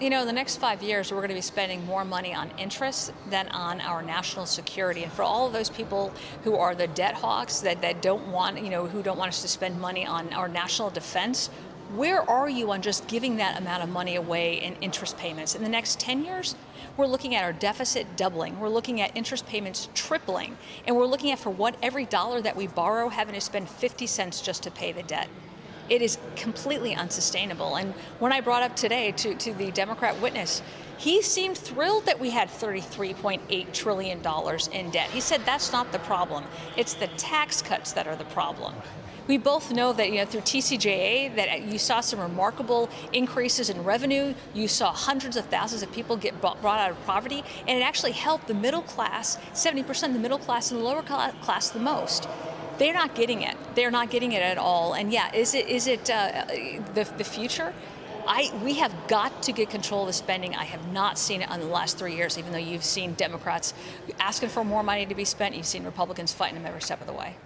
You know, in the next five years, we're going to be spending more money on interest than on our national security. And for all of those people who are the debt hawks that, that don't want, you know, who don't want us to spend money on our national defense, where are you on just giving that amount of money away in interest payments? In the next 10 years, we're looking at our deficit doubling. We're looking at interest payments tripling. And we're looking at for what every dollar that we borrow, having to spend 50 cents just to pay the debt. It is completely unsustainable. And when I brought up today to, to the Democrat witness, he seemed thrilled that we had $33.8 trillion in debt. He said that's not the problem. It's the tax cuts that are the problem. We both know that you know through TCJA that you saw some remarkable increases in revenue. You saw hundreds of thousands of people get brought out of poverty, and it actually helped the middle class, 70% of the middle class and the lower class the most. They're not getting it. They're not getting it at all. And yeah, is it is it uh, the the future? I, we have got to get control of the spending. I have not seen it in the last three years, even though you've seen Democrats asking for more money to be spent. You've seen Republicans fighting them every step of the way.